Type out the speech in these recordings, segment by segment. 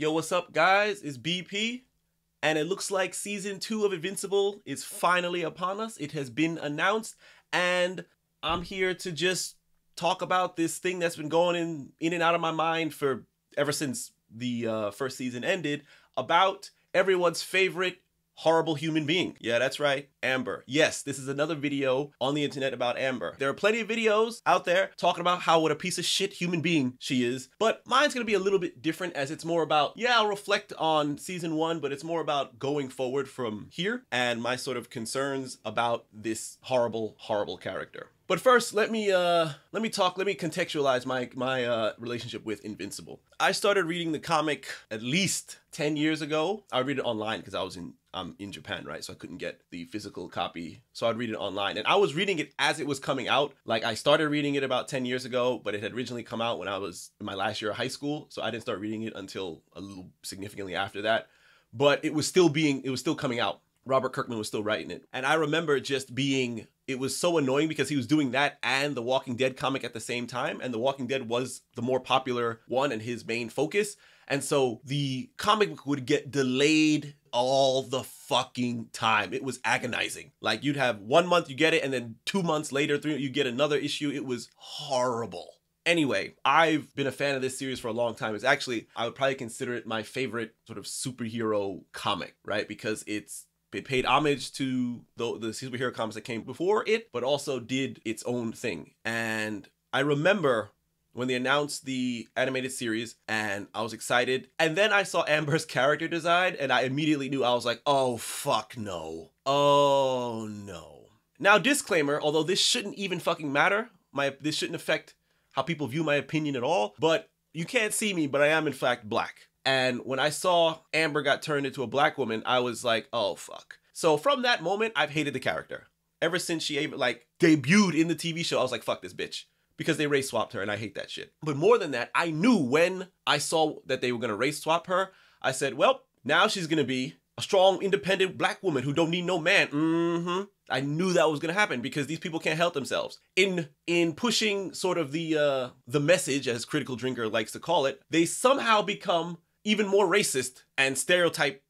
Yo, what's up, guys? It's BP, and it looks like season two of Invincible is finally upon us. It has been announced, and I'm here to just talk about this thing that's been going in in and out of my mind for ever since the uh, first season ended about everyone's favorite horrible human being. Yeah, that's right, Amber. Yes, this is another video on the internet about Amber. There are plenty of videos out there talking about how what a piece of shit human being she is, but mine's gonna be a little bit different as it's more about, yeah, I'll reflect on season one, but it's more about going forward from here and my sort of concerns about this horrible, horrible character. But first, let me uh let me talk, let me contextualize my my uh relationship with Invincible. I started reading the comic at least 10 years ago. I read it online because I was in I'm in Japan, right? So I couldn't get the physical copy. So I'd read it online. And I was reading it as it was coming out. Like I started reading it about 10 years ago, but it had originally come out when I was in my last year of high school. So I didn't start reading it until a little significantly after that. But it was still being it was still coming out. Robert Kirkman was still writing it. And I remember just being it was so annoying because he was doing that and the Walking Dead comic at the same time. And the Walking Dead was the more popular one and his main focus. And so the comic book would get delayed all the fucking time. It was agonizing. Like you'd have one month you get it, and then two months later, three you get another issue. It was horrible. Anyway, I've been a fan of this series for a long time. It's actually, I would probably consider it my favorite sort of superhero comic, right? Because it's it paid homage to the, the superhero comics that came before it, but also did its own thing. And I remember when they announced the animated series and I was excited. And then I saw Amber's character design and I immediately knew I was like, oh, fuck no. Oh, no. Now, disclaimer, although this shouldn't even fucking matter, my this shouldn't affect how people view my opinion at all, but you can't see me, but I am in fact black. And when I saw Amber got turned into a black woman, I was like, oh, fuck. So from that moment, I've hated the character. Ever since she like debuted in the TV show, I was like, fuck this bitch because they race swapped her and I hate that shit. But more than that, I knew when I saw that they were to race swap her, I said, well, now she's to be a strong, independent black woman who don't need no man. Mm-hmm. I knew that was to happen because these people can't help themselves. In in pushing sort of the uh the message as critical drinker likes to call it, they somehow become even more racist and stereotype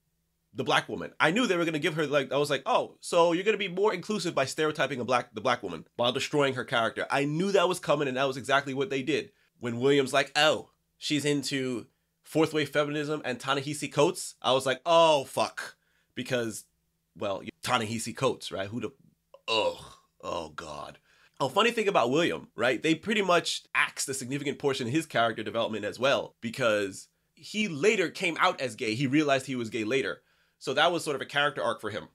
the black woman. I knew they were gonna give her like I was like, oh, so you're gonna be more inclusive by stereotyping a black the black woman while destroying her character. I knew that was coming, and that was exactly what they did. When Williams like, oh, she's into fourth wave feminism and Ta-Nehisi Coates, I was like, oh fuck, because well, Ta-Nehisi Coates, right? Who the oh oh god. Oh, funny thing about William, right? They pretty much axed a significant portion of his character development as well because he later came out as gay. He realized he was gay later. So that was sort of a character arc for him.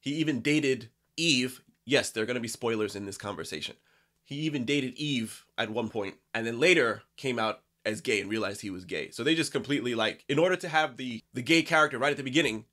He even dated Eve. Yes, there are going to be spoilers in this conversation. He even dated Eve at one point and then later came out as gay and realized he was gay. So they just completely like in order to have the the gay character right at the beginning,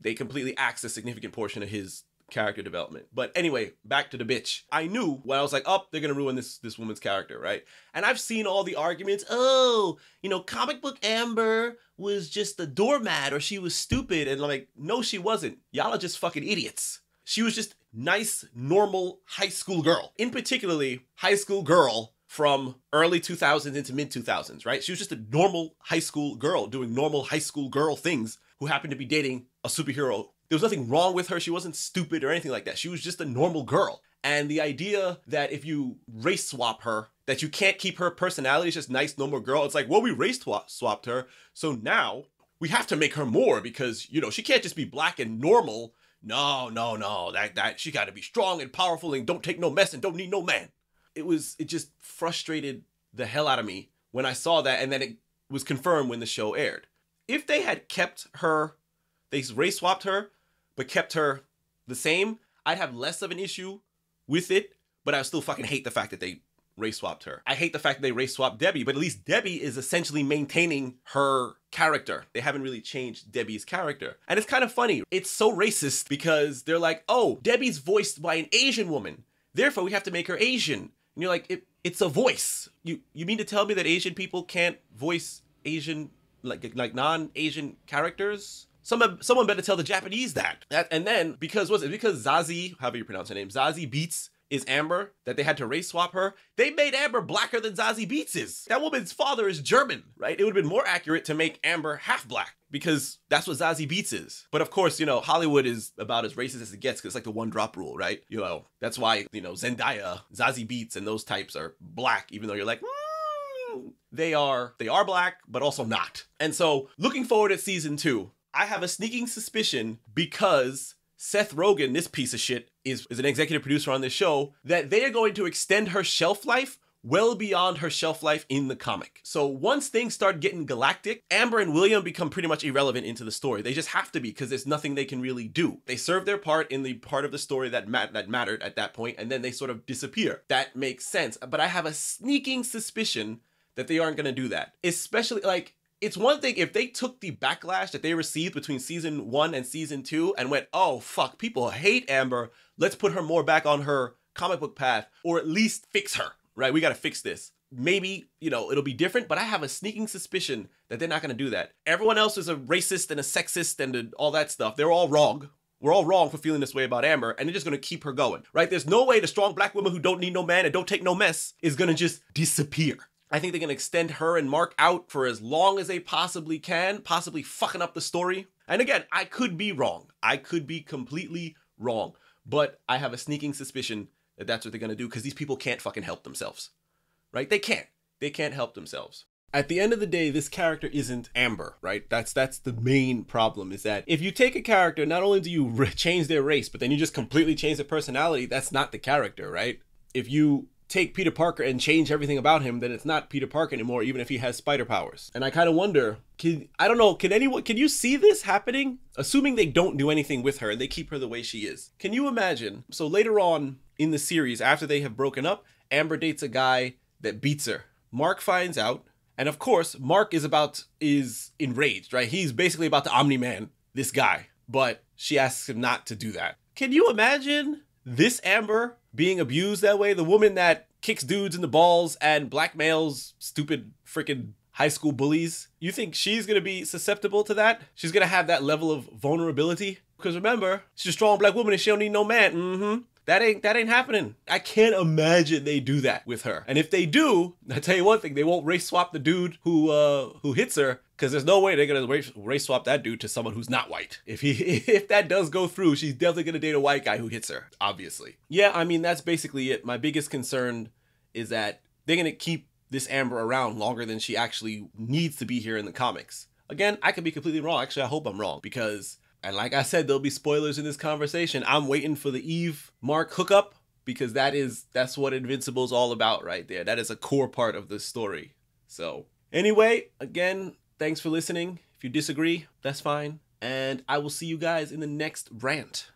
they completely axed a significant portion of his character development. But anyway, back to the bitch. I knew when I was like, oh, they're gonna ruin this this woman's character, right? And I've seen all the arguments. Oh, you know, comic book Amber was just a doormat or she was stupid. And I'm like, no, she wasn't. Y'all are just fucking idiots. She was just nice, normal high school girl. In particularly, high school girl from early 2000s into mid 2000s, right? She was just a normal high school girl doing normal high school girl things who happened to be dating a superhero there was nothing wrong with her. She wasn't stupid or anything like that. She was just a normal girl. And the idea that if you race swap her, that you can't keep her personality, it's just nice, normal girl. It's like, well, we race swapped her. So now we have to make her more because, you know, she can't just be black and normal. No, no, no. That that she gotta be strong and powerful and don't take no mess and don't need no man. It was it just frustrated the hell out of me when I saw that and then it was confirmed when the show aired. If they had kept her, they race swapped her, but kept her the same, I'd have less of an issue with it, but I still fucking hate the fact that they race swapped her. I hate the fact that they race swapped Debbie, but at least Debbie is essentially maintaining her character. They haven't really changed Debbie's character. And it's kind of funny. It's so racist because they're like, oh, Debbie's voiced by an Asian woman. Therefore, we have to make her Asian. And you're like, it, it's a voice. You you mean to tell me that Asian people can't voice Asian like like non-Asian characters? Someone, someone better tell the Japanese that. that and then because was it because Zazie, however you pronounce her name, Zazie Beetz is Amber, that they had to race swap her, they made Amber blacker than Zazie Beetz is. That woman's father is German, right? It would have been more accurate to make Amber half black because that's what Zazie Beetz is. But of course, you know, Hollywood is about as racist as it gets because it's like the one drop rule, right? You know, that's why, you know, Zendaya, Zazie Beetz, and those types are black, even though you're like, mm, they are they are black, but also not. And so looking forward at season two, I have a sneaking suspicion because Seth Rogen, this piece of shit, is, is an executive producer on this show, that they are going to extend her shelf life well beyond her shelf life in the comic. So once things start getting galactic, Amber and William become pretty much irrelevant into the story. They just have to be because there's nothing they can really do. They serve their part in the part of the story that mat- that mattered at that point, and then they sort of disappear. That makes sense. But I have a sneaking suspicion that they aren't going to do that. Especially like it's one thing if they took the backlash that they received between season one and season two and went, oh, fuck, people hate Amber. Let's put her more back on her comic book path or at least fix her, right? We got to fix this. Maybe, you know, it'll be different, but I have a sneaking suspicion that they're not going to do that. Everyone else is a racist and a sexist and all that stuff. They're all wrong. We're all wrong for feeling this way about Amber, and they're just gonna keep her going, right? There's no way the strong black woman who don't need no man and don't take no mess is gonna just disappear. I think they can extend her and Mark out for as long as they possibly can, possibly fucking up the story. And again, I could be wrong. I could be completely wrong. But I have a sneaking suspicion that that's what they're going to do because these people can't fucking help themselves. Right? They can't. They can't help themselves. At the end of the day, this character isn't Amber, right? That's that's the main problem is that if you take a character, not only do you change their race, but then you just completely change their personality, that's not the character, right? If you take Peter Parker and change everything about him, then it's not Peter Parker anymore, even if he has spider powers. And I kind of wonder, can I don't know, can anyone can you see this happening? Assuming they don't do anything with her and they keep her the way she is. Can you imagine? So later on in the series, after they have broken up, Amber dates a guy that beats her. Mark finds out, and of course, Mark is about is enraged, right? He's basically about to Omni Man this guy, but she asks him not to do that. Can you imagine this Amber being abused that way, the woman that kicks dudes in the balls and blackmails stupid freaking high school bullies, you think she's gonna be susceptible to that? She's gonna have that level of vulnerability? Because remember, she's a strong black woman and she don't need no man. Mm-hmm. That ain't that ain't happening. I can't imagine they do that with her. And if they do, I tell you one thing, they won't race swap the dude who uh who hits her because there's no way they're gonna race, race swap that dude to someone who's not white. If he if that does go through, she's definitely gonna date a white guy who hits her. Obviously. Yeah, I mean that's basically it. My biggest concern is that they're gonna keep this Amber around longer than she actually needs to be here in the comics. Again, I could be completely wrong. Actually, I hope I'm wrong because and like I said, there'll be spoilers in this conversation. I'm waiting for the Eve Mark hookup because that is that's what Invincible's all about right there. That is a core part of the story. So, anyway, again, thanks for listening. If you disagree, that's fine. And I will see you guys in the next rant.